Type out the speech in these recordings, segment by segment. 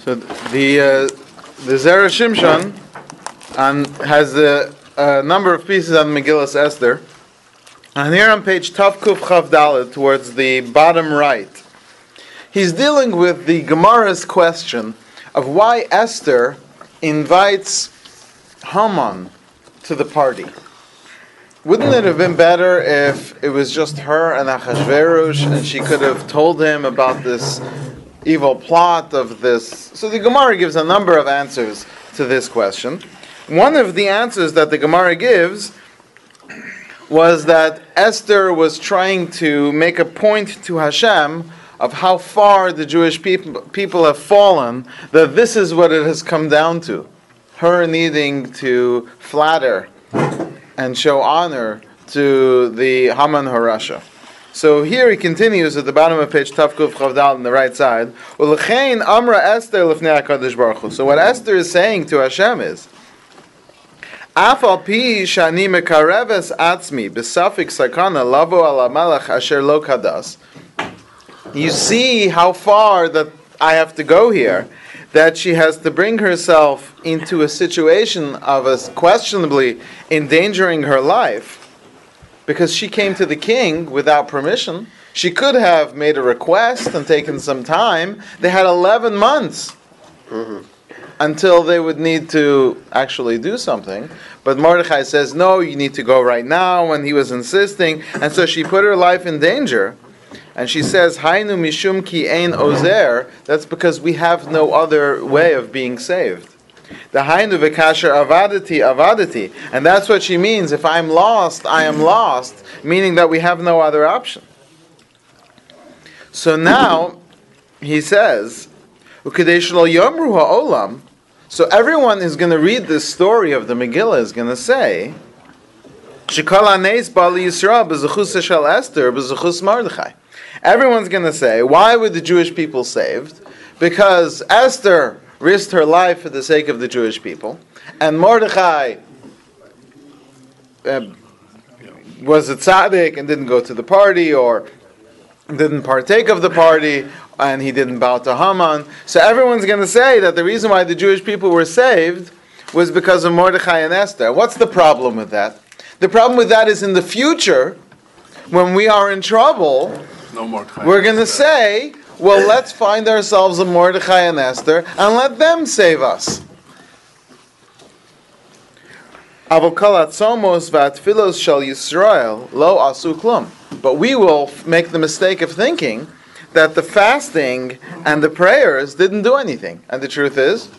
So the uh, the Zera Shimshon and has a, a number of pieces on Megillas Esther. And here on page Tavkuf Chav Dalet, towards the bottom right, he's dealing with the Gemara's question of why Esther invites Haman to the party. Wouldn't it have been better if it was just her and Achashverosh and she could have told him about this evil plot of this? So the Gemara gives a number of answers to this question. One of the answers that the Gemara gives was that Esther was trying to make a point to Hashem of how far the Jewish people, people have fallen, that this is what it has come down to. Her needing to flatter and show honor to the Haman Harasha. So here he continues at the bottom of page Tafkuf Chavdal on the right side. Amra Esther So what Esther is saying to Hashem is, Afal pi atzmi sakana lavo lo. You see how far that I have to go here that she has to bring herself into a situation of us questionably endangering her life because she came to the king without permission. She could have made a request and taken some time. They had 11 months mm-hmm. until they would need to actually do something. But Mordechai says, no, you need to go right now, and he was insisting. And so she put her life in danger and she says, Hainu mishum ki ein ozer, that's because we have no other way of being saved. The Hainu v'kasher avadati avadati. And that's what she means. If I'm lost, I am lost, meaning that we have no other option. So now, he says, ha'olam, so everyone is going to read this story of the Megillah is going to say, bali Esther. Everyone's going to say, why were the Jewish people saved? Because Esther risked her life for the sake of the Jewish people, and Mordechai uh, was a tzaddik and didn't go to the party, or didn't partake of the party, and he didn't bow to Haman. So everyone's going to say that the reason why the Jewish people were saved was because of Mordechai and Esther. What's the problem with that? The problem with that is in the future, when we are in trouble, no more We're going to say, well, let's find ourselves a Mordechai and Esther and let them save us. But we will make the mistake of thinking that the fasting and the prayers didn't do anything. And the truth is,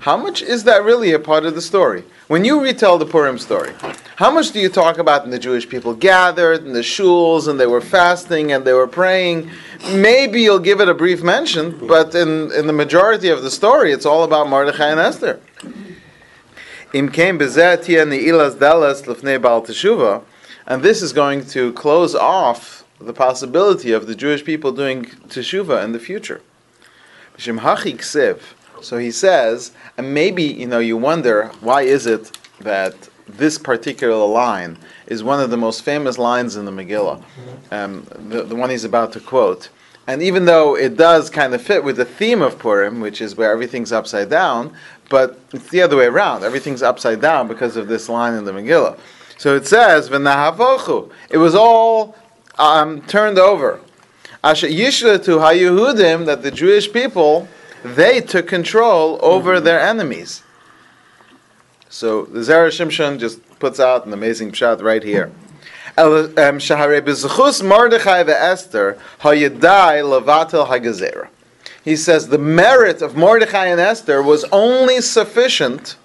how much is that really a part of the story? When you retell the Purim story, how much do you talk about the Jewish people gathered in the shuls and they were fasting and they were praying? Maybe you'll give it a brief mention, but in, in the majority of the story, it's all about Mordechai and Esther. And this is going to close off the possibility of the Jewish people doing teshuvah in the future. So he says, and maybe you know you wonder why is it that this particular line is one of the most famous lines in the Megillah, um, the, the one he's about to quote. And even though it does kind of fit with the theme of Purim, which is where everything's upside down, but it's the other way around. Everything's upside down because of this line in the Megillah. So it says, "V'nahavochu." It was all um, turned over. Asher yishlatu haYehudim that the Jewish people they took control over mm-hmm. their enemies. So the Zera Shimshon just puts out an amazing pshat right here. He says the merit of Mordechai and Esther was only sufficient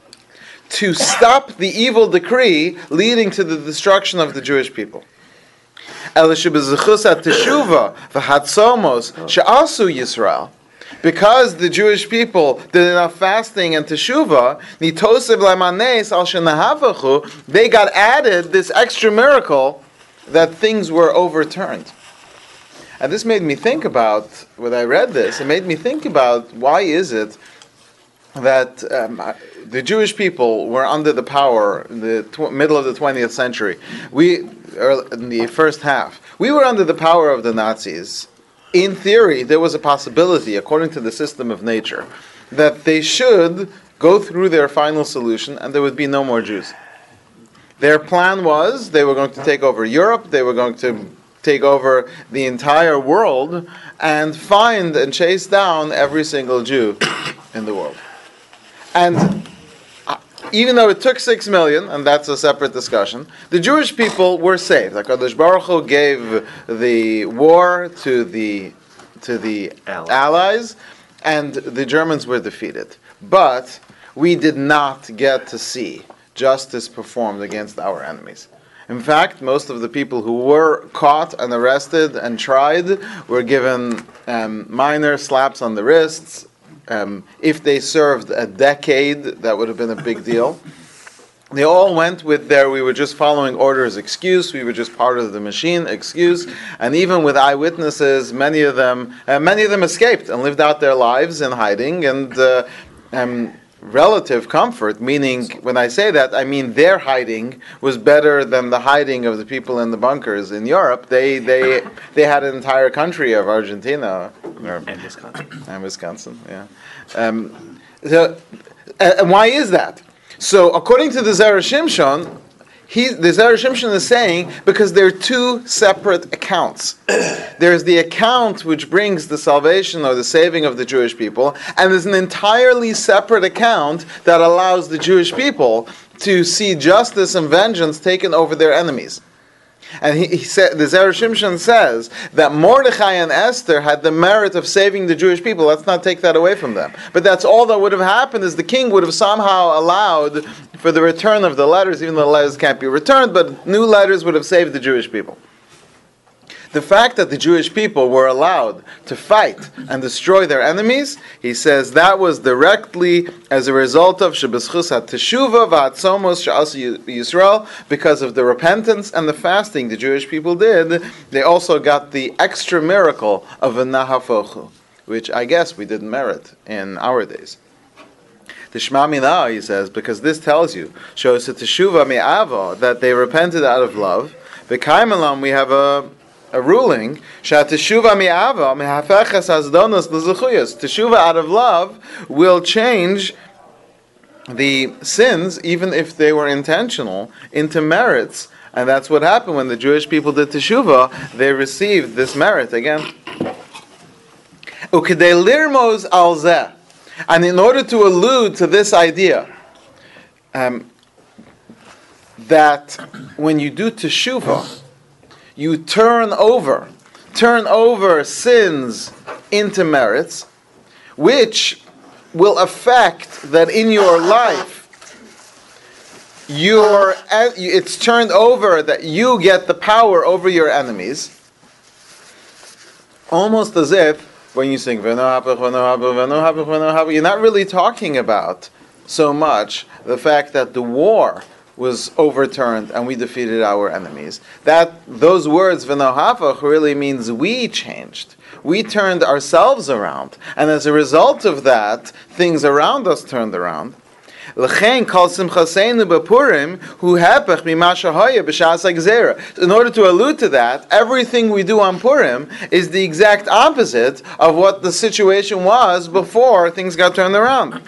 to stop the evil decree leading to the destruction of the Jewish people because the Jewish people did enough fasting and teshuvah, they got added this extra miracle that things were overturned. And this made me think about, when I read this, it made me think about why is it that um, the Jewish people were under the power in the tw- middle of the 20th century. We, in the first half, we were under the power of the Nazis in theory, there was a possibility, according to the system of nature, that they should go through their final solution and there would be no more Jews. Their plan was they were going to take over Europe, they were going to take over the entire world and find and chase down every single Jew in the world. And even though it took six million, and that's a separate discussion, the Jewish people were saved. Like Kadosh Baruch Hu gave the war to the to the Allies. allies, and the Germans were defeated. But we did not get to see justice performed against our enemies. In fact, most of the people who were caught and arrested and tried were given um, minor slaps on the wrists. Um, if they served a decade, that would have been a big deal. They all went with their, we were just following orders excuse, we were just part of the machine excuse, and even with eyewitnesses, many of them, uh, many of them escaped and lived out their lives in hiding and uh, um, relative comfort. Meaning, when I say that, I mean their hiding was better than the hiding of the people in the bunkers in Europe. They they they had an entire country of Argentina or And Wisconsin. and Wisconsin, yeah. Um, so, and and why is that? So, according to the Zera Shimshon, he, the Zera Shimshon is saying because there are two separate accounts. there's the account which brings the salvation or the saving of the Jewish people, and there's an entirely separate account that allows the Jewish people to see justice and vengeance taken over their enemies. And he, he said, the Zera Shimshon says that Mordechai and Esther had the merit of saving the Jewish people. Let's not take that away from them. But that's all that would have happened is the king would have somehow allowed for the return of the letters, even though the letters can't be returned, but new letters would have saved the Jewish people. The fact that the Jewish people were allowed to fight and destroy their enemies, he says that was directly as a result of Shabbos Teshuva v'atzomos she'asu Yisrael, because of the repentance and the fasting the Jewish people did. They also got the extra miracle of a nahafochu, which I guess we didn't merit in our days. The Shema Milah, he says, because this tells you, shows to Teshuva mi'ava, that they repented out of love. V'kaimelam, we have a a ruling teshuva mi'ava mehafeches. Teshuva out of love will change the sins, even if they were intentional, into merits, and that's what happened when the Jewish people did teshuva. They received this merit again. Lirmos al zeh. And in order to allude to this idea, um, that when you do teshuva, you turn over, turn over sins into merits, which will affect that in your life, your, it's turned over that you get the power over your enemies, almost as if when you sing you're not really talking about so much the fact that the war was overturned and we defeated our enemies. That those words "v'nohavach" really means we changed. We turned ourselves around, and as a result of that, things around us turned around. In order to allude to that, everything we do on Purim is the exact opposite of what the situation was before things got turned around.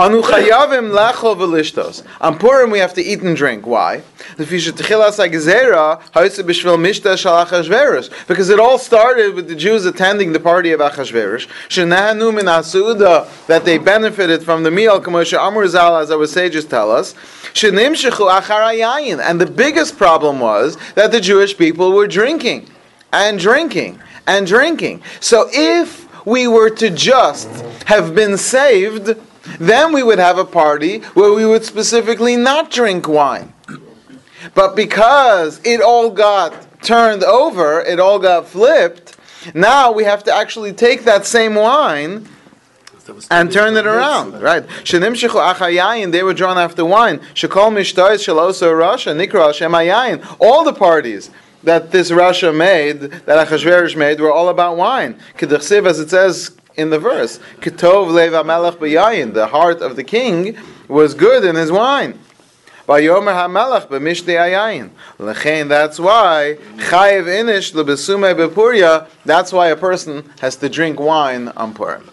Anu chayavim lechol v'lishtos. On Purim we have to eat and drink. Why? Because it all started with the Jews attending the party of Achashverosh. Shenahanu min that they benefited from the meal, as our sages tell us. And the biggest problem was that the Jewish people were drinking and drinking and drinking. So if we were to just have been saved, then we would have a party where we would specifically not drink wine. But because it all got turned over, it all got flipped, now we have to actually take that same wine and turn it around, right? They were drawn after wine. rasha. All the parties that this rasha made, that Achashverosh made, were all about wine. As it says in the verse, Ketov lev amelech b'yayin, the heart of the king was good in his wine. Vayomer hamelach b'mishti ayayin. Lechein, that's why chayiv inish lebesume bepuria. That's why a person has to drink wine on Purim.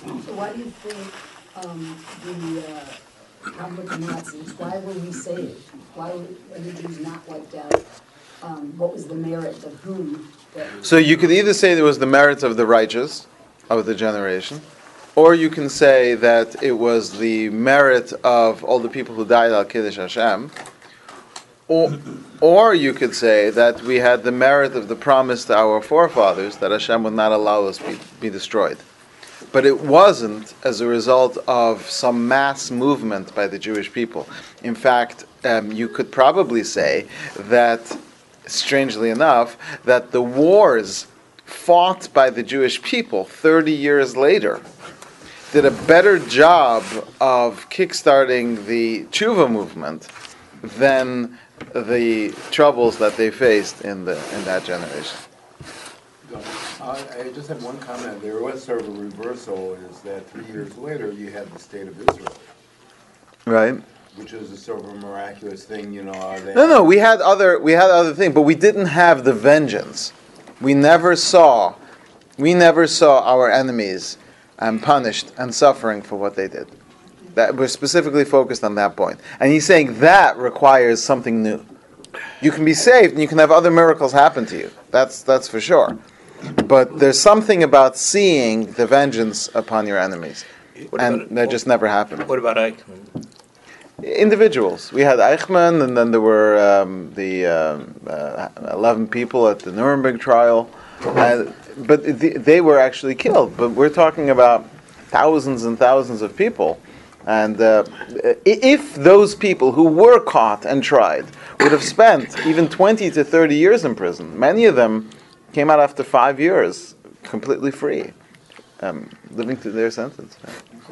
So why do you think, um, the, uh, Nazis, why were we saved? Why were the Jews not wiped out? Um, what was the merit of whom? So you could either say there was the merit of the righteous of the generation, or you can say that it was the merit of all the people who died al Kiddush Hashem, or, or you could say that we had the merit of the promise to our forefathers that Hashem would not allow us be, be destroyed. But it wasn't as a result of some mass movement by the Jewish people. In fact, um, you could probably say that, strangely enough, that the wars fought by the Jewish people 30 years later did a better job of kickstarting the tshuva movement than the troubles that they faced in the in that generation. I just have one comment. There was sort of a reversal, is that three years later, you had the state of Israel, Right? which is a sort of a miraculous thing, you know. No, no, we had other we had other things, but we didn't have the vengeance. We never saw we never saw our enemies um, punished and suffering for what they did. That we're specifically focused on that point. And he's saying that requires something new. You can be saved and you can have other miracles happen to you. That's that's for sure. But there's something about seeing the vengeance upon your enemies. What and that just never happened What about Eichmann? Individuals. We had Eichmann, and then there were um, the um, uh, eleven people at the Nuremberg trial, uh, but th- they were actually killed. But we're talking about thousands and thousands of people, and uh, if those people who were caught and tried would have spent even twenty to thirty years in prison, many of them came out after five years completely free, um, living through their sentence.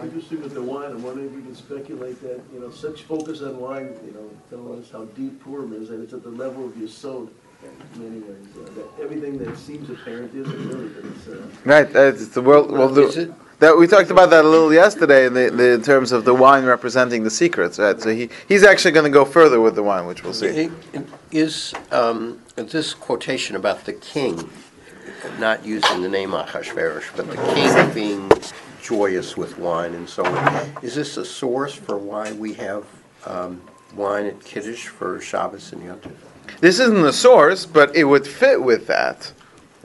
Interesting with the wine, I'm wondering if you can speculate that, you know, such focus on wine, you know, telling us how deep Purim is, that it's at the level of your soul in many ways. Uh, that everything that seems apparent isn't really, but it's, uh, Right, uh, it's the world. Well, the, that we talked about that a little yesterday in, the, the, in terms of the wine representing the secrets. Right, so he, he's actually going to go further with the wine, which we'll see. Is um, this quotation about the king, not using the name Achashverosh, but the king being joyous with wine and so on, is this a source for why we have um, wine at Kiddush for Shabbos and Yom Tov? This isn't the source, but it would fit with that.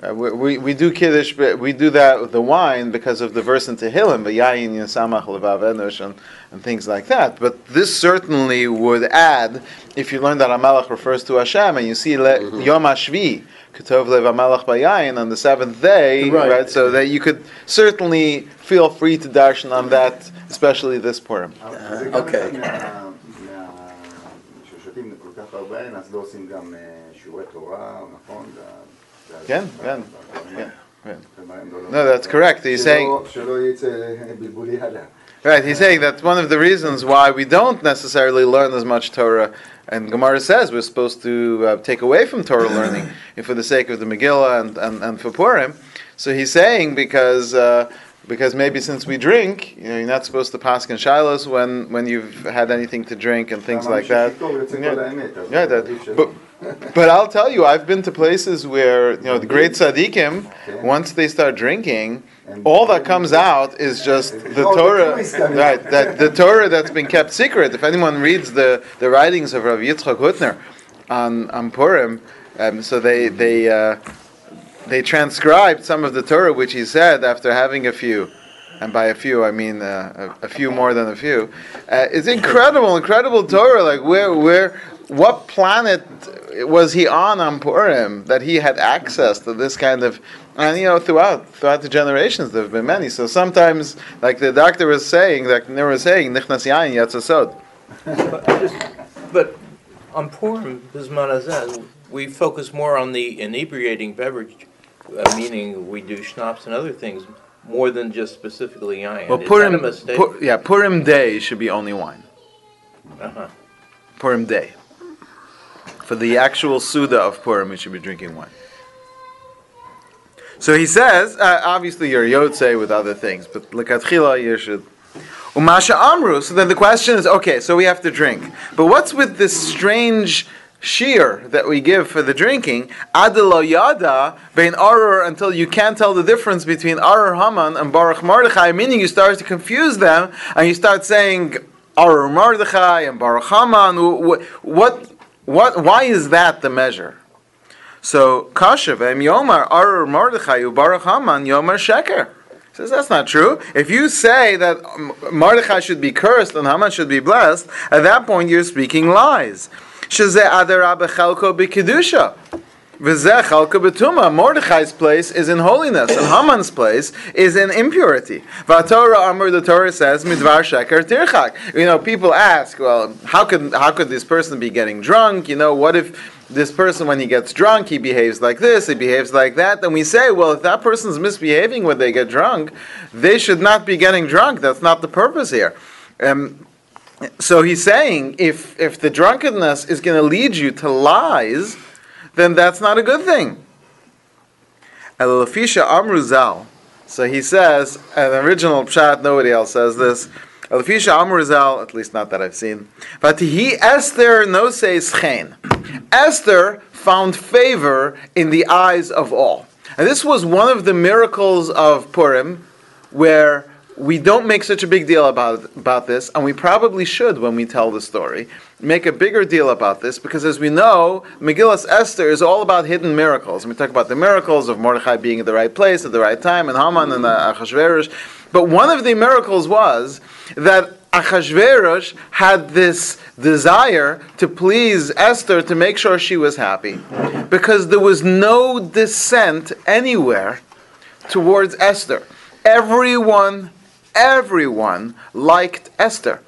Uh, we, we, we do kiddush, but we do that with the wine because of the verse in Tehillim, "V'yayin yasamach levav enosh," and, and things like that. But this certainly would add, if you learn that hamelech refers to Hashem, and you see le, Yom Hashvi, Ketov lev Amalek bayayin on the seventh day, right. Right. So that you could certainly feel free to darshan on that, especially this Purim. אבל זה גם אוקיי. אחד מה- מה- ששותים כל כך הרבה יין, אז לא עושים גם אה, שיעורי תורה, נכון? זה- זה- כן, זה- כן, זה- כן, כן. ומה הם לא- No, that's correct. He's saying. Right, he's saying that's one of the reasons why we don't necessarily learn as much Torah. And Gemara says we're supposed to uh, take away from Torah learning for the sake of the Megillah and, and, and for Purim. So he's saying because. Uh, because maybe since we drink, you know, you're not supposed to pasken shilos when, when you've had anything to drink and things like that. Yeah, that. But, but I'll tell you, I've been to places where you know the great tzaddikim, once they start drinking, all that comes out is just the Torah, right? That the Torah that's been kept secret. If anyone reads the, the writings of Rav Yitzchak Hutner on on Purim, um, so they they uh, they transcribed some of the Torah which he said after having a few. And by a few, I mean uh, a, a few more than a few. Uh, it's incredible, incredible Torah. Like where, where, what planet was he on on Purim that he had access to this kind of? And you know, throughout throughout the generations, there have been many. So sometimes, like the doctor was saying, like Nir was saying, nichnas yain yatzasod. But just- But on Purim, Bisman we focus more on the inebriating beverage, uh, meaning we do schnapps and other things, more than just specifically yain. Well, Is that Purim, a mistake? Pu- yeah, Purim day should be only wine. Uh-huh. Purim day. For the actual Suda of Purim, we should be drinking wine. So he says, uh, obviously you're Yotze with other things, but Lekatchila you should. Umasha Amru. So then the question is, okay, so we have to drink. But what's with this strange shiur that we give for the drinking? Adelo yada bein arur until you can't tell the difference between arur Haman and Baruch Mordechai, meaning you start to confuse them and you start saying arur Mordechai and Baruch Haman. Wh- wh- What, what, why is that the measure? So Kashav em Yomar Arur Mordechai Baruch Haman Yomar Sheker. Says that's not true. If you say that Mordechai should be cursed and Haman should be blessed, at that point you're speaking lies. Shazeh Adara Bechelko Mordechai's place is in holiness, and Haman's place is in impurity. V'Torah Amr, the Torah says, Midvar Sheker Tirchak. You know, people ask, well, how could how could this person be getting drunk? You know, what if this person, when he gets drunk, he behaves like this, he behaves like that. Then we say, well, if that person's misbehaving when they get drunk, they should not be getting drunk. That's not the purpose here. Um, so he's saying, if if the drunkenness is going to lead you to lies, then that's not a good thing. Elafisha Amruzal. So he says, an original pshat, nobody else says this. Elafisha Amruzal, at least not that I've seen. But he Esther no says chen. Esther found favor in the eyes of all. And this was one of the miracles of Purim, where we don't make such a big deal about about this, and we probably should when we tell the story. Make a bigger deal about this because, as we know, Megillas Esther is all about hidden miracles. And we talk about the miracles of Mordechai being at the right place at the right time, and Haman and Achashverosh. But one of the miracles was that Achashverosh had this desire to please Esther to make sure she was happy, because there was no dissent anywhere towards Esther. Everyone, everyone liked Esther.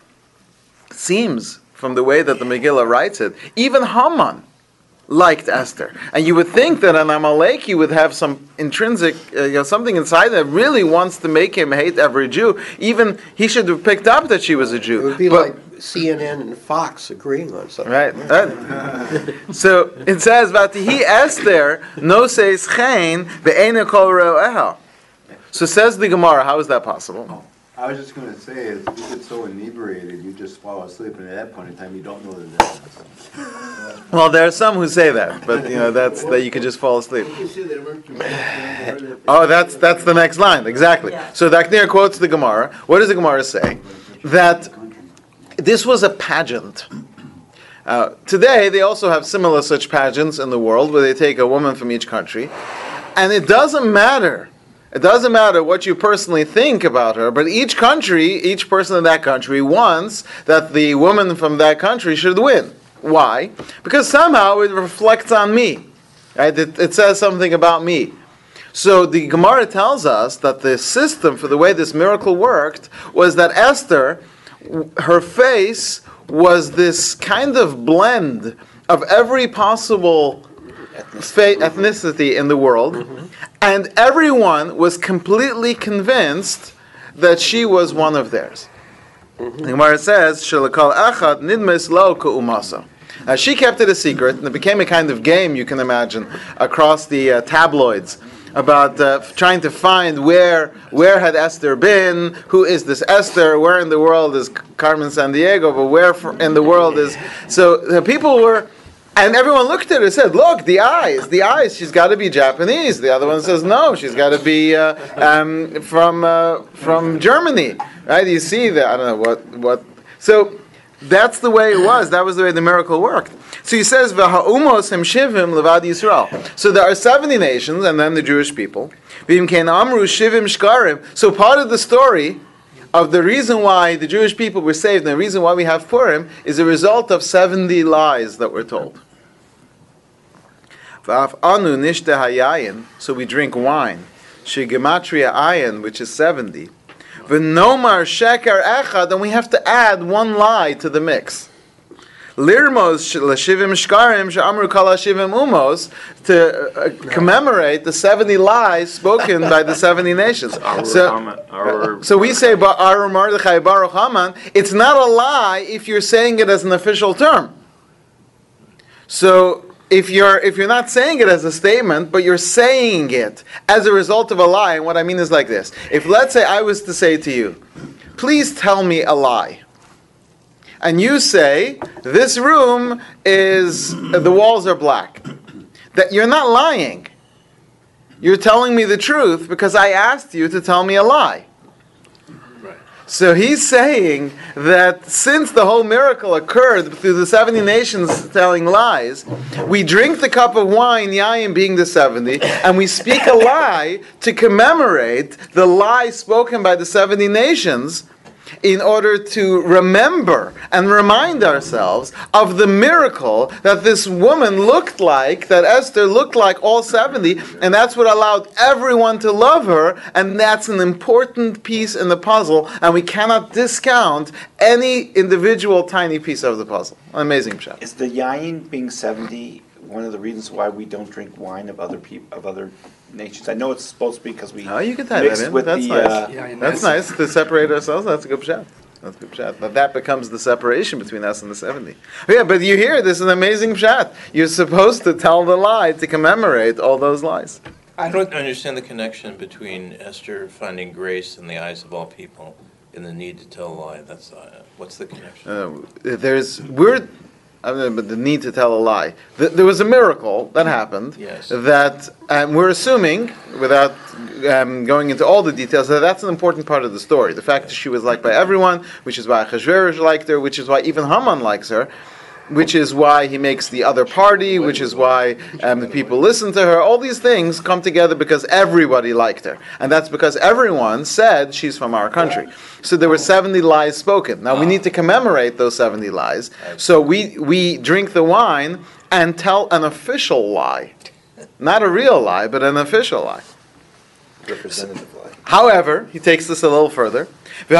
Seems from the way that the Megillah writes it, even Haman liked Esther. And you would think that an Amaleki would have some intrinsic, uh, you know, something inside that really wants to make him hate every Jew. Even he should have picked up that she was a Jew. It would be But- like CNN and Fox agreeing on something. Right. right. so it says, "Vatihi Esther no says chen ve'ena kol ro'eha." So says the Gemara. How is that possible? I was just gonna say, if you get so inebriated, you just fall asleep, and at that point in time, you don't know the difference. Well, there are some who say that, but you know that's that you could just fall asleep. You see, they weren't committed. Oh, that's that's the next line exactly. So the Aknir quotes the Gemara. What does the Gemara say? That this was a pageant. Uh, today, they also have similar such pageants in the world where they take a woman from each country, and it doesn't matter. It doesn't matter what you personally think about her, but each country, each person in that country wants that the woman from that country should win. Why? Because somehow it reflects on me. Right? It, it says something about me. So the Gemara tells us that the system for the way this miracle worked was that Esther, her face was this kind of blend of every possible fa- ethnicity in the world, and everyone was completely convinced that she was one of theirs. The Gemara says, "Shalakal echad nidmes lo umasa." Now she kept it a secret, and it became a kind of game you can imagine across the uh, tabloids about uh, f- trying to find where where had Esther been, who is this Esther, where in the world is Carmen Sandiego, but where in the world is so the people were. And everyone looked at her and said, "Look, the eyes, the eyes. She's got to be Japanese." The other one says, "No, she's got to be uh, um, from uh, from Germany." Right? You see that? I don't know what what. So that's the way it was. That was the way the miracle worked. So he says, "V'ha'umos hem shivim levad Yisrael." So there are seventy nations, and then the Jewish people. Amru shivim shkarim. So part of the story of the reason why the Jewish people were saved and the reason why we have Purim is a result of seventy lies that were told. V'af anu hayayin. So we drink wine. Shigematria ayin, which is seventy. V'nomar sheker echad, and we have to add one lie to the mix. Lirmos l'shivim shkarim she'amru kala shivim umos to uh, commemorate the seventy lies spoken by the seventy nations. So, so we say "Ba- Aru Mordechai Baruch Haman. It's not a lie if you're saying it as an official term. So if you're if you're not saying it as a statement, but you're saying it as a result of a lie, and what I mean is like this: if let's say I was to say to you, please tell me a lie. And you say, this room is, the walls are black. That you're not lying. You're telling me the truth because I asked you to tell me a lie. So he's saying that since the whole miracle occurred through the 70 nations telling lies, we drink the cup of wine, Yayin being the 70, and we speak a lie to commemorate the lie spoken by the 70 nations in order to remember and remind ourselves of the miracle that this woman looked like, that Esther looked like all 70, and that's what allowed everyone to love her, and that's an important piece in the puzzle, and we cannot discount any individual tiny piece of the puzzle. Amazing pshat. Is the yayin being seventy one of the reasons why we don't drink wine of other people of other nations? I know it's supposed to be because we Oh, you can tie mix that in. with That's the. nice. Uh, That's nice to separate ourselves. That's a good pshat. That's a good pshat. But that becomes the separation between us and the 70. Yeah, but you hear this is an amazing pshat. You're supposed to tell the lie to commemorate all those lies. I don't understand the connection between Esther finding grace in the eyes of all people and the need to tell a lie. That's, uh, what's the connection? Uh, there's we're I mean, but the need to tell a lie. Th- There was a miracle that happened. Yes. That um, we're assuming, without um, going into all the details, that that's an important part of the story. The fact that she was liked by everyone, which is why Achashverosh liked her, which is why even Haman likes her, which is why he makes the other party, which is why um, the people listen to her. All these things come together because everybody liked her, and that's because everyone said she's from our country. So there were seventy lies spoken. Now we need to commemorate those seventy lies. So we we drink the wine and tell an official lie, not a real lie, but an official lie. Representative lie. However, he takes this a little further. The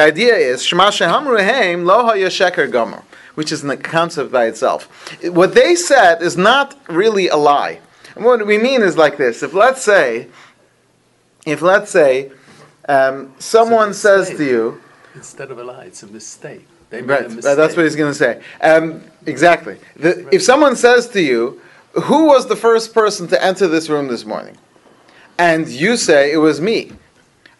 idea is Shema shehamru heim lo sheker gomer, which is a concept by itself. What they said is not really a lie. And what we mean is like this: if let's say, if let's say, um, someone says to you, Instead of a lie, it's a mistake. They made Right, that's what he's going to say. Um, exactly. The, if someone says to you, "Who was the first person to enter this room this morning?" and you say it was me,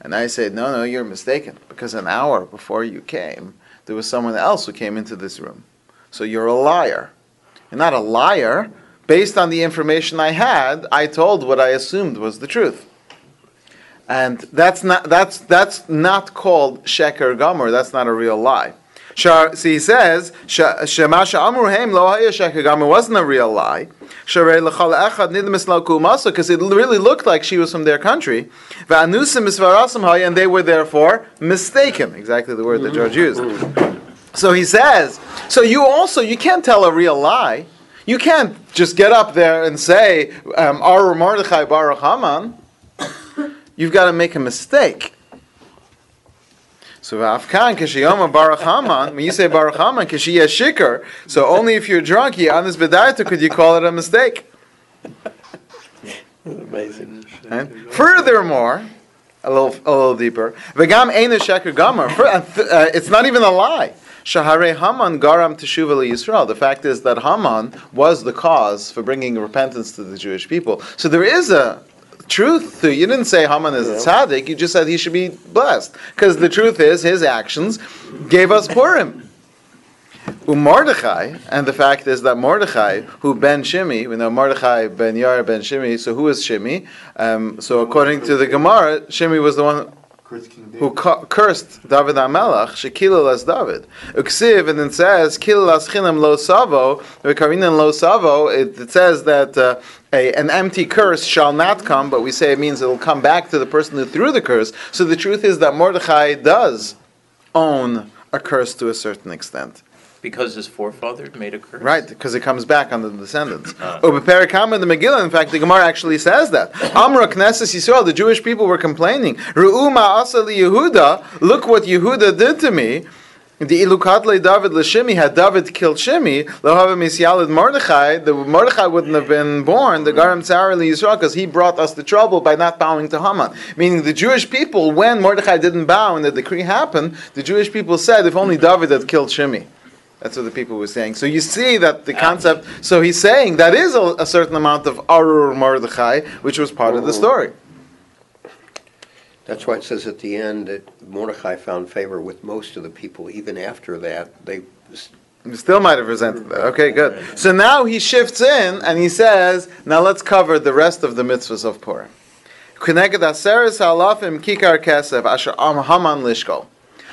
and I say, "No, no, you're mistaken, because an hour before you came, there was someone else who came into this room. So you're a liar. You're not a liar. Based on the information I had, I told what I assumed was the truth." And that's not that's that's not called sheker gomer. That's not a real lie. See, he says shema she'amruhem lo haya sheker gomer wasn't a real lie. Sharei l'chal echad nidmis lo kumasa because it really looked like she was from their country. Va'anusim misvarasim haya and they were therefore mistaken. Exactly the word that George used. So he says, so you also you can't tell a real lie. You can't just get up there and say um, Mordechai Baruch Haman you've got to make a mistake. So Afkan Kishiyama Baruch Haman, when you say Baruch Haman, Kishiya Shikr, so only if you're drunk, you on this B'dayta could you call it a mistake. Amazing. Right? Furthermore, a little, a little deeper, V'gam Eina Sheker Gamar, For- uh, it's not even a lie. Shahare Haman Garam Teshuva Yisrael. The fact is that Haman was the cause for bringing repentance to the Jewish people. So there is a truth to you didn't say Haman is a tzaddik, you just said he should be blessed. Because the truth is his actions gave us Purim. Mordechai, and the fact is that Mordechai, who ben Shimi, we know Mordechai ben Yair ben Shimi, so who is Shimi? Um, so according to the Gemara, Shimi was the one who cursed David HaMelech, shekilal as David. Uksiv, and then says, kilal as chinam lo savo, v'karinan lo savo, it, it says that uh, a, an empty curse shall not come, but we say it means it'll come back to the person who threw the curse. So the truth is that Mordechai does own a curse to a certain extent. Because his forefather made a curse? Right, because it comes back on the descendants. Uh. Perikam in the Megillah, in fact, the Gemara actually says that. Amra Knesset Yisrael, the Jewish people were complaining. Ru'uma asali Yehuda, look what Yehuda did to me. The Ilukatle David Lashimi had David killed Shimi, Lohava Misyalid Mordechai, the Mordechai wouldn't have been born, the Garam Tzara Yisrael, because he brought us the trouble by not bowing to Haman. Meaning the Jewish people, when Mordechai didn't bow and the decree happened, the Jewish people said, if only David had killed Shimi. That's what the people were saying. So you see that the concept. So he's saying that is a, a certain amount of Arur Mordechai, which was part of the story. That's why it says at the end that Mordechai found favor with most of the people. Even after that, they still might have resented that. Okay, good. So now he shifts in and he says, now let's cover the rest of the mitzvahs of Purim. Kuneged aseres halafim kikar kesef asher am Haman lishkol.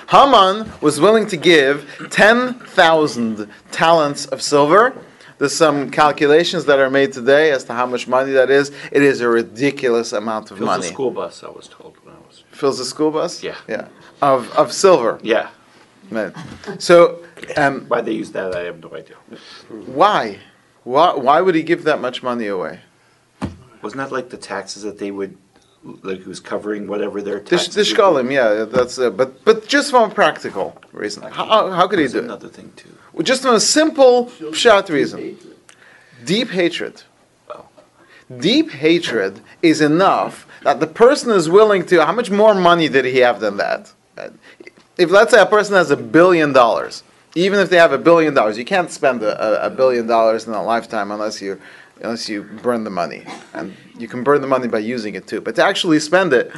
Haman was willing to give 10,000 talents of silver. There's some calculations that are made today as to how much money that is. It is a ridiculous amount of Fills money. a school bus, I was told when I was. Fills a school bus? Yeah. Yeah. Of, of silver. Yeah, Right. So, um, why they use that, I have no idea. why? Why, why would he give that much money away? Wasn't that like the taxes that they would, like who's covering whatever their The, taxes? would be? yeah, that's, uh, but, but just from a practical reason. How, how could he That's do it? Another thing too. Well, Just from a simple pshat deep reason. hatred. Deep hatred. Oh. Deep hatred is enough that the person is willing to, how much more money did he have than that? Uh, If, let's say a person has a billion dollars, even if they have a billion dollars, you can't spend a, a, a billion dollars in a lifetime unless you, unless you burn the money. And you can burn the money by using it too. But to actually spend it,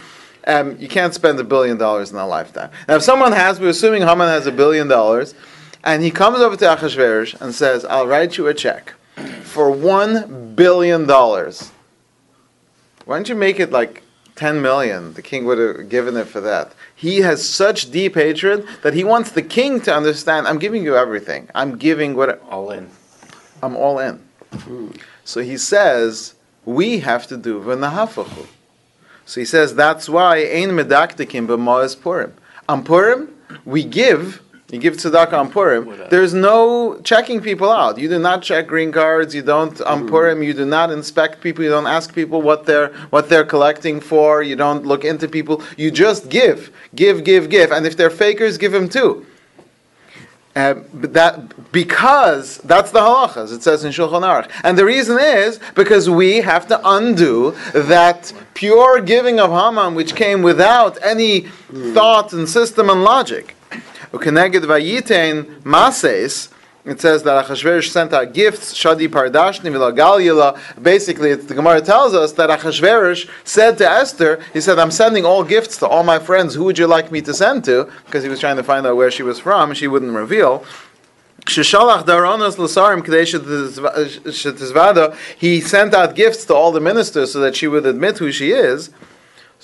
um, you can't spend a billion dollars in a lifetime. Now, if someone has, we're assuming Haman has a billion dollars, and he comes over to Achashverosh and says, I'll write you a check for one billion dollars. Why don't you make it like 10 million? The king would have given it for that. He has such deep hatred that he wants the king to understand I'm giving you everything. I'm giving what All in. I'm all in. So he says, we have to do v'nahafachu. So he says, that's why ein medaktikim b'moes Purim. On Purim, we give, you give tzedakah on Purim, there's no checking people out. You do not check green cards, you don't, on mm-hmm. Purim, you do not inspect people, you don't ask people what they're, what they're collecting for, you don't look into people, you just give, give, give, give. And if they're fakers, give them too. Um, but that because that's the halachas. It says in Shulchan Aruch, and the reason is because we have to undo that pure giving of Haman, which came without any thought and system and logic. Ukeneged vayitein mases. It says that Achashverosh sent out gifts, Shadi Pardashni Vilagalila. Basically, the Gemara tells us that Achashverosh said to Esther, he said, I'm sending all gifts to all my friends. Who would you like me to send to? Because he was trying to find out where she was from. She wouldn't reveal. He sent out gifts to all the ministers so that she would admit who she is.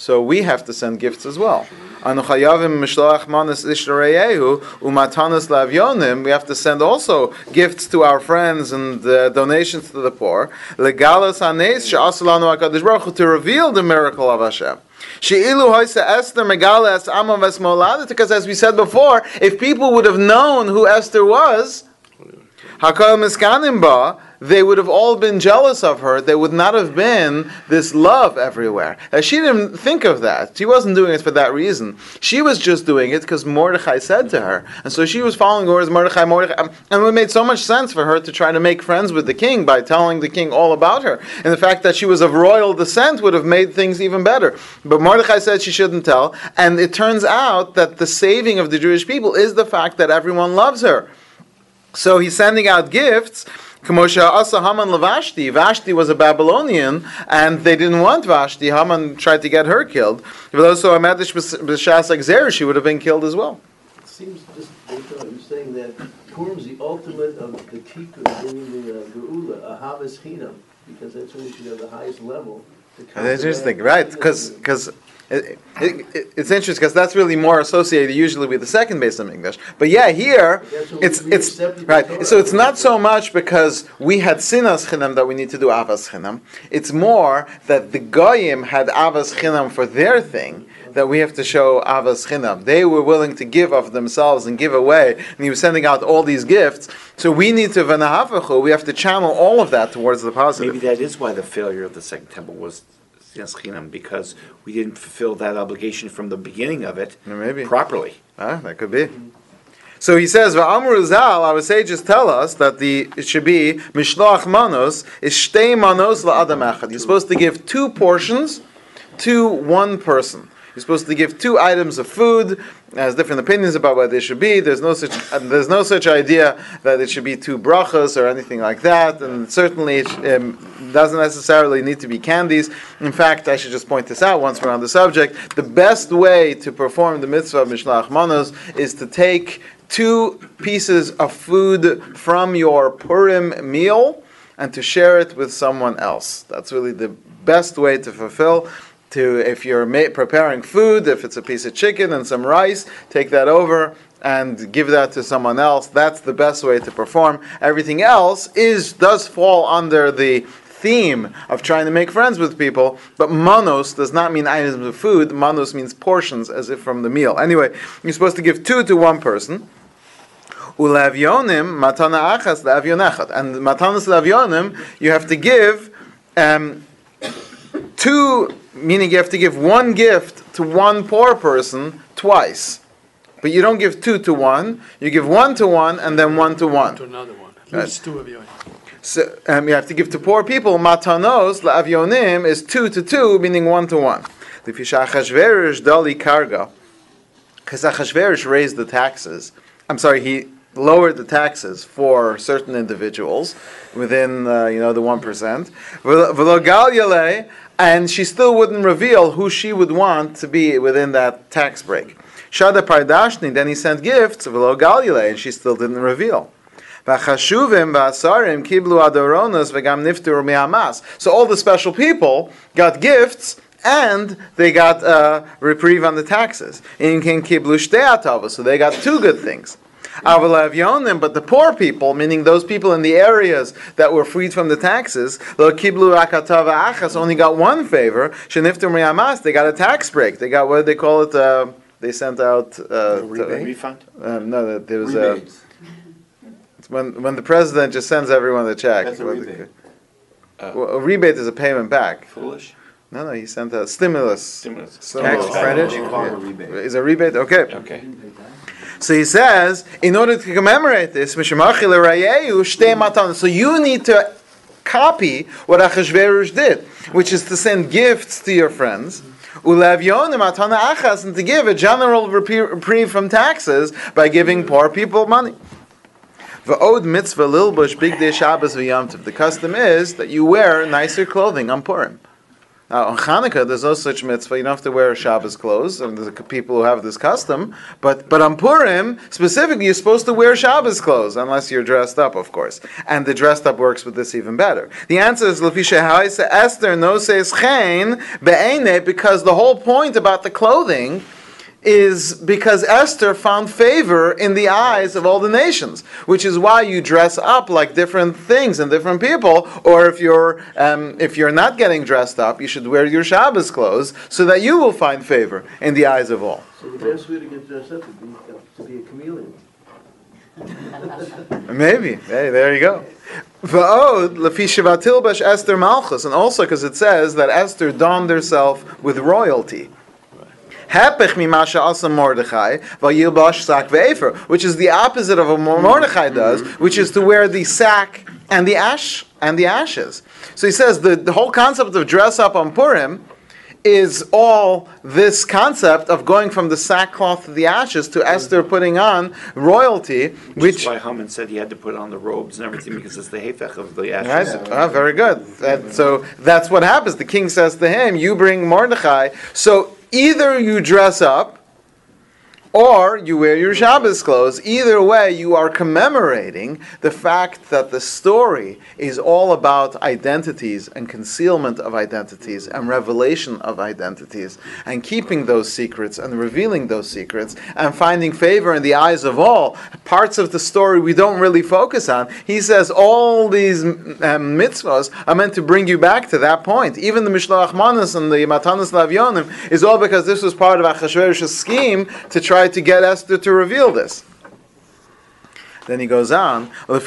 So we have to send gifts as well. We have to send also gifts to our friends and uh, donations to the poor. To reveal the miracle of Hashem. Because as we said before, if people would have known who Esther was, Hakol miskanim ba, they would have all been jealous of her. There would not have been this love everywhere. She didn't think of that. She wasn't doing it for that reason. She was just doing it because Mordechai said to her. And so she was following orders, Mordechai, Mordechai. Um, and it made so much sense for her to try to make friends with the king by telling the king all about her. And the fact that she was of royal descent would have made things even better. But Mordechai said she shouldn't tell. And it turns out that the saving of the Jewish people is the fact that everyone loves her. So he's sending out gifts. Kamosha Asa Haman Lavashti. Vashti was a Babylonian, and they didn't want Vashti. Haman tried to get her killed. But also Amadish B'Shas Xer, she would have been killed as well. It seems just, you're saying, that Purim's the ultimate of the tikkun, bringing the uh, geula, ahavas chinam, because that's when you should have the highest level. That's interesting, right? Because it, it, it, it's interesting because that's really more associated usually with the second Beis HaMikdash. But yeah, here That's what it's it's right. So it's not so much because we had sinas chinam that we need to do avas chinam. It's more that the goyim had avas chinam for their thing that we have to show avas chinam. They were willing to give of themselves and give away, and he was sending out all these gifts. So we need to v'nahafachu. We have to channel all of that towards the positive. Maybe that is why the failure of the second temple was Chinam, because we didn't fulfill that obligation from the beginning of it Maybe. properly. Ah, that could be. So he says, "Va'amru zal." Our sages tell us that the it should be mishloach manos is shtei manos la'adam echad. You're supposed to give two portions to one person. You're supposed to give two items of food. Has different opinions about what they should be. There's no such uh, there's no such idea that it should be two brachas or anything like that, and certainly it um, doesn't necessarily need to be candies. In fact, I should just point this out once we're on the subject. The best way to perform the mitzvah of Mishloach Manos is to take two pieces of food from your Purim meal and to share it with someone else. That's really the best way to fulfill. To if you're ma- preparing food, if it's a piece of chicken and some rice, take that over and give that to someone else. That's the best way to perform. Everything else is does fall under the theme of trying to make friends with people, but manos does not mean items of food. Manos means portions, as if from the meal. Anyway, you're supposed to give two to one person. Ulavyonim matana achas le'avyonechad. And matanas le'avyonim, you have to give um, two, meaning you have to give one gift to one poor person twice. But you don't give two to one. You give one to one and then one to one. To another one. Right. least two of you. So um, you have to give to poor people. Matanos le'avyonim is two to two, meaning one to one. Lefisha Achashverosh dali karga. Because Achashverosh raised the taxes. I'm sorry, he lowered the taxes for certain individuals within, uh, you know, the one percent. And she still wouldn't reveal who she would want to be within that tax break. Shada Pardashni, then he sent gifts, v'lo Galile, and she still didn't reveal. So all the special people got gifts and they got uh, reprieve on the taxes. So they got two good things. Avalav yonim, but the poor people, meaning those people in the areas that were freed from the taxes, lo kiblu akatava achas, only got one favor. Sheniftir me'amas, they got a tax break. They got what do they call it. Uh, they sent out uh, Rebate? Refund? um, no, there was a. When when the president just sends everyone the check. That's a What the- rebate. Well, a rebate is a payment back. Foolish. No, no, he sent a stimulus. Stimulus. Stimulus. Tax credit? They call it. Is a rebate okay? Okay. So he says, in order to commemorate this. So you need to copy what Achashverosh did, which is to send gifts to your friends. And to give a general reprieve from taxes by giving poor people money. Mitzvah lilbush bigdei Shabbos. The custom is that you wear nicer clothing on Purim. Now, on Hanukkah, there's no such mitzvah. You don't have to wear Shabbos clothes, and there's people who have this custom. But but on Purim, specifically, you're supposed to wear Shabbos clothes, unless you're dressed up, of course. And the dressed up works with this even better. The answer is Lefisha Esther no says because the whole point about the clothing is because Esther found favor in the eyes of all the nations, which is why you dress up like different things and different people. Or if you're um, if you're not getting dressed up, you should wear your Shabbos clothes so that you will find favor in the eyes of all. So the best way to get dressed up would be to be a chameleon. Maybe. Hey, there you go. Va'od lefi shivatil bash Esther Malchus, and also because it says that Esther donned herself with royalty. Hepech mimasha asa Mordechai, vayilbash sak ve'efer, which is the opposite of what mm-hmm. Mordechai does, mm-hmm. which is to wear the sack and the ash and the ashes. So he says the, the whole concept of dress up on Purim is all this concept of going from the sackcloth to the ashes to mm-hmm. Esther putting on royalty, Which which is why Haman said he had to put on the robes and everything because it's the hefech of the Right? ashes. Ah, very good. That- so that's what happens. The king says to him, "You bring Mordechai." So either you dress up, or you wear your Shabbos clothes. Either way, you are commemorating the fact that the story is all about identities and concealment of identities and revelation of identities and keeping those secrets and revealing those secrets and finding favor in the eyes of all. Parts of the story we don't really focus on. He says all these um, mitzvahs are meant to bring you back to that point. Even the Mishloach Manos and the Matanos le'avyonim is all because this was part of Achashverosh's scheme to try to get Esther to reveal this. Then he goes on, the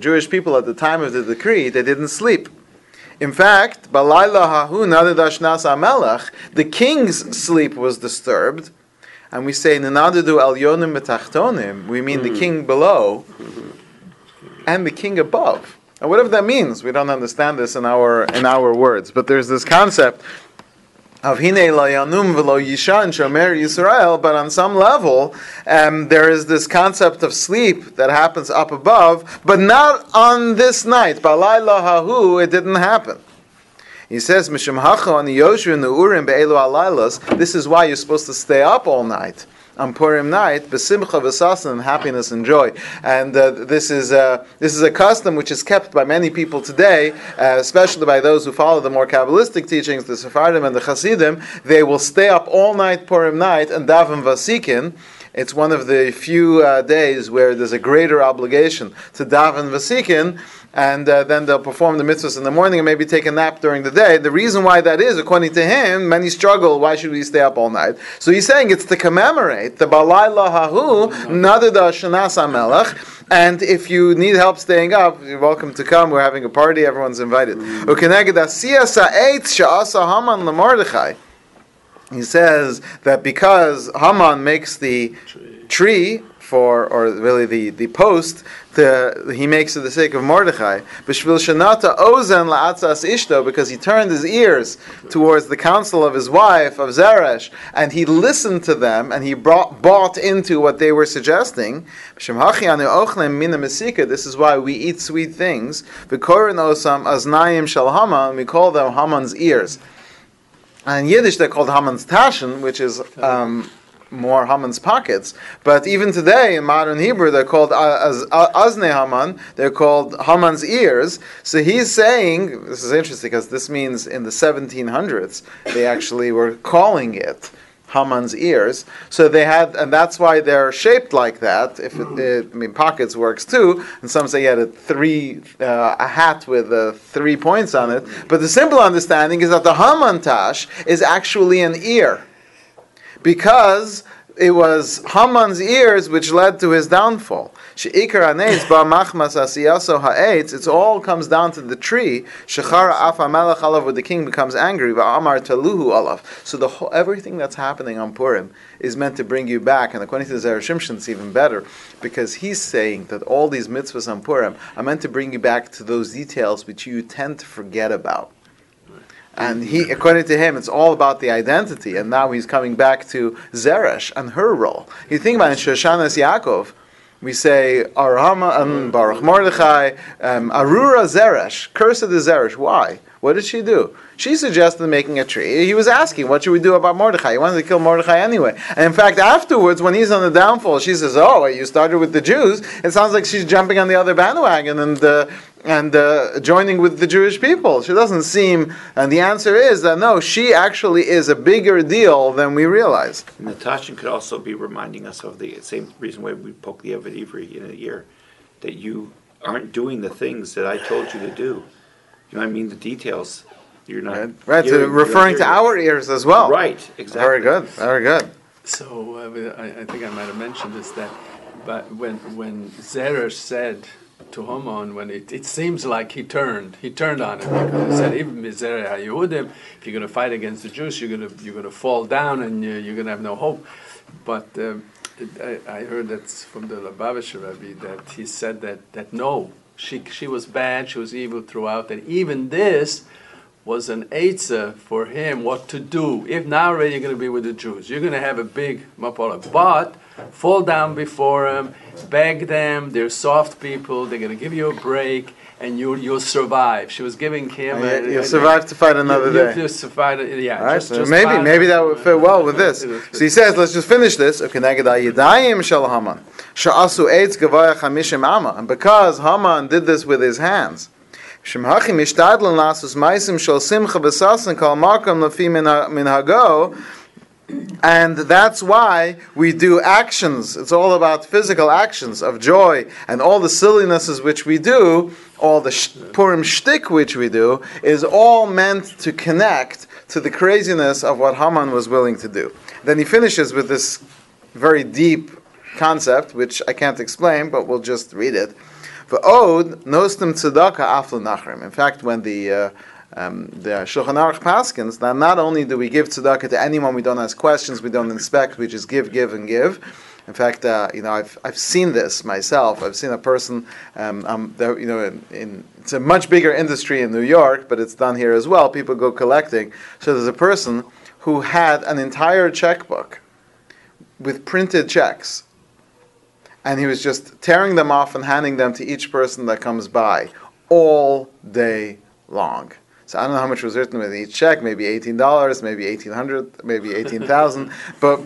Jewish people at the time of the decree, they didn't sleep. In fact, Balayla Hahu Nadidash Nasa Melech, the king's sleep was disturbed. And we say, Nanadadu Al Yonim Betachtonim, we mean the hmm. king below and the king above. And whatever that means, we don't understand this in our in our words. But there's this concept of Hine lo yanum v'lo yishan shomer Yisrael, but on some level, um, there is this concept of sleep that happens up above, but not on this night. Balayla hahu, it didn't happen. He says, on the and the Urim be'elu this is why you're supposed to stay up all night on Purim night, besimcha and happiness and joy. And uh, this is uh, this is a custom which is kept by many people today, uh, especially by those who follow the more kabbalistic teachings, the Sephardim and the Hasidim. They will stay up all night Purim night and daven vasikin. It's one of the few uh, days where there's a greater obligation to daven vasikin and uh, then they'll perform the mitzvahs in the morning and maybe take a nap during the day. The reason why that is, according to him, many struggle. Why should we stay up all night? So he's saying it's to commemorate the Balayla Hahu Nadada Shanas Melech. And if you need help staying up, you're welcome to come. We're having a party. Everyone's invited. He says that because Haman makes the tree for, or really the, the post, the, he makes for the sake of Mordechai. Ozen ishto, because he turned his ears towards the counsel of his wife, of Zeresh, and he listened to them, and he brought, bought into what they were suggesting. This is why we eat sweet things. Osam aznayim shel we call them Haman's ears. And in Yiddish, they're called Haman's Tashin, which is um, more Haman's pockets. But even today, in modern Hebrew, they're called az, Azne Haman, they're called Haman's ears. So he's saying, this is interesting because this means in the 1700s, they actually were calling it. Haman's ears, so they had, and that's why they're shaped like that. If it, it I mean, pockets works too, and some say he had a three, uh, a hat with uh, three points on it. But the simple understanding is that the Haman tash is actually an ear because it was Haman's ears which led to his downfall. Sheikar aneis ba machmas asiyaso ha'etz. It all comes down to the tree. The king becomes angry. Alav. So the whole, everything that's happening on Purim is meant to bring you back. And according to Shimshon, it's even better because he's saying that all these mitzvahs on Purim are meant to bring you back to those details which you tend to forget about. And he, according to him, it's all about the identity. And now he's coming back to Zeresh and her role. You think about it, Shoshanas Yaakov, we say Arama and Baruch Mordechai, um, Arura Zeresh, curse of the Zeresh. Why? What did she do? She suggested making a tree. He was asking, what should we do about Mordechai? He wanted to kill Mordechai anyway. And in fact, afterwards, when he's on the downfall, she says, oh, you started with the Jews. It sounds like she's jumping on the other bandwagon and, uh, and uh, joining with the Jewish people. She doesn't seem, and the answer is that no, she actually is a bigger deal than we realize. Natasha could also be reminding us of the same reason why we poke the Ivri in a year, that you aren't doing the things that I told you to do. You know what I mean? The details. You're not. Right, right so hearing- referring you're to our ears as well. Right, exactly. Very good, very good. So uh, I, I think I might have mentioned this that, but when when Zeresh said to Haman, when it, it seems like he turned, he turned on him because he said, even Mizere HaYehudim, if you're going to fight against the Jews, you're going to you're going to fall down and you're, you're going to have no hope. But um, it, I, I heard that from the Lubavitcher Rebbe that he said that that no, she she was bad, she was evil throughout, and even this was an eitzah for him what to do. If now already you're going to be with the Jews, you're going to have a big mapala. But fall down before them, beg them. They're soft people. They're going to give you a break, and you you'll survive. She was giving him. And oh, a- you- You'll survive to fight another you, day. You'll survive. Yeah. All right, just- so just maybe maybe that would fit well with this. So he says, let's just finish this. Okay, neged hayidayim shel Haman, she'asu eitz gavaya chamishim ama, and because Haman did this with his hands, shemhachi mishtadlen lasus maisim shel simcha b'sasin lefi min ha- min hago, and that's why we do actions. It's all about physical actions of joy and all the sillinesses which we do, all the sh- Purim shtick which we do, is all meant to connect to the craziness of what Haman was willing to do. Then he finishes with this very deep concept, which I can't explain, but we'll just read it. V'od nostim tzedakah aflu nachrim. In fact, when the uh, um, the Shulchan Aruch paskens, that not only do we give tzedakah to anyone we don't ask questions, we don't inspect, we just give, give, and give. In fact, uh, you know, I've, I've seen this myself. I've seen a person, um, um, you know, in, in, it's a much bigger industry in New York, but it's done here as well. People go collecting. So there's a person who had an entire checkbook with printed checks, and he was just tearing them off and handing them to each person that comes by all day long. So I don't know how much was written with each check, maybe eighteen dollars, maybe eighteen hundred, maybe eighteen thousand, but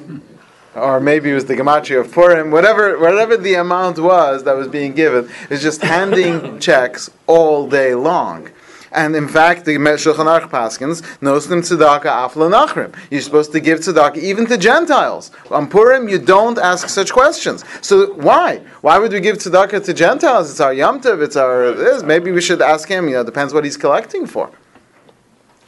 or maybe it was the gematria of Purim, whatever whatever the amount was that was being given, was just handing checks all day long. And in fact, the Shulchan Aruch paskens nosnim tzedakah afla nachrim. You're supposed to give tzedakah even to Gentiles. On Purim, you don't ask such questions. So why? Why would we give tzedakah to Gentiles? It's our Yom Tov, it's our this. Maybe we should ask him. You know, depends what he's collecting for.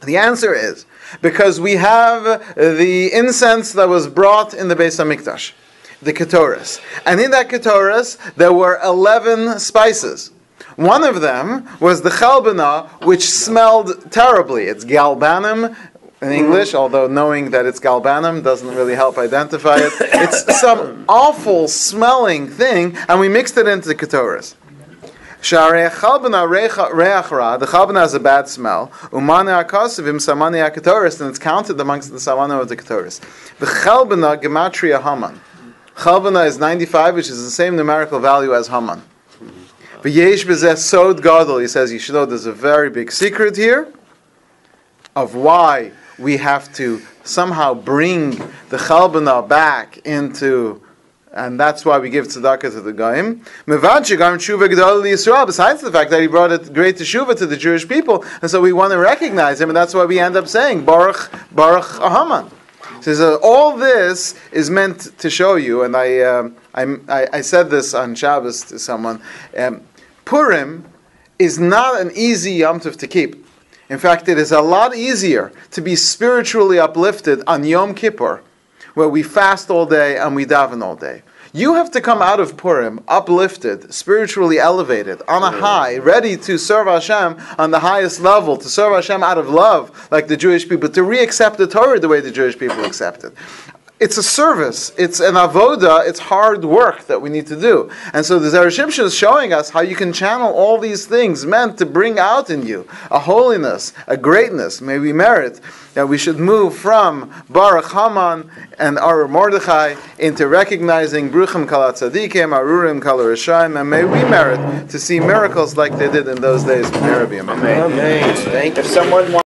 The answer is because we have the incense that was brought in the Beis Hamikdash, the Ketores, and in that Ketores there were eleven spices. One of them was the chalbana, which smelled terribly. It's galbanum in English, although knowing that it's galbanum doesn't really help identify it. It's some awful smelling thing, and we mixed it into the ketores. The chalbana has a bad smell. Umane akasivim samane aketoris, and it's counted amongst the samana of the ketoris. The chalbana gematria Haman. Chalbana is 95, which is the same numerical value as Haman. V'yesh b'zeh sod gadol. He says you should know there's a very big secret here of why we have to somehow bring the chalbana back into, and that's why we give tzedakah to the goyim. Tshuva gedol. Besides the fact that he brought a great teshuva to the Jewish people, and so we want to recognize him, and that's why we end up saying Baruch Baruch Haman. So uh, all this is meant to show you, and I, um, I, I said this on Shabbos to someone. Um, Purim is not an easy Yom Tov to keep. In fact, it is a lot easier to be spiritually uplifted on Yom Kippur, where we fast all day and we daven all day. You have to come out of Purim uplifted, spiritually elevated, on a high, ready to serve Hashem on the highest level, to serve Hashem out of love, like the Jewish people, to re-accept the Torah the way the Jewish people accept it it's a service, it's an avoda, it's hard work that we need to do. And so the Zera Shimshon is showing us how you can channel all these things meant to bring out in you a holiness, a greatness. May we merit that we should move from Baruch Haman and Ar Mordechai into recognizing Bruchim Kalat Tzadikim, Arurim Kala Rishayim, and may we merit to see miracles like they did in those days. Amen. Amen. Thank you. If someone